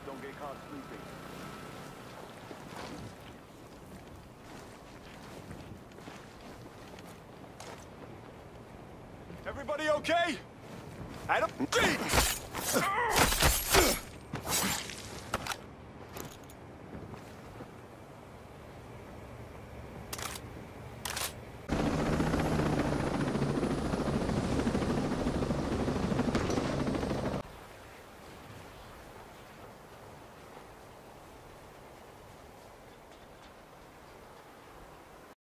Right, don't get caught sleeping. Everybody okay? Adam?